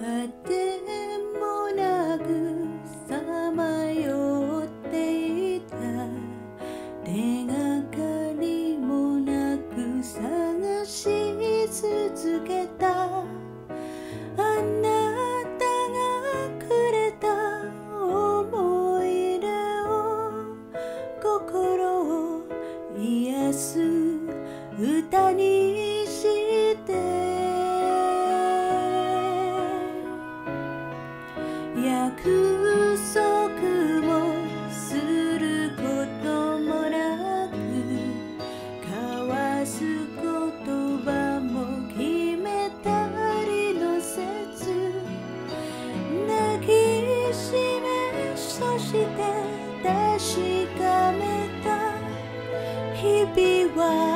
果てもなくさまよっていた。手がかりもなく探し続けた。あなたがくれた思い出を心を癒す。歌にして关。